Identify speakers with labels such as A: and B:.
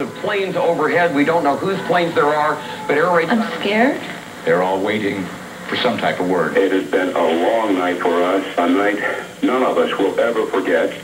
A: of planes overhead. We don't know whose planes there are, but air raid.
B: I'm scared.
C: They're all waiting for some type of word.
D: It has been a long night for us, a night none of us will ever forget.